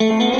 Mm-hmm.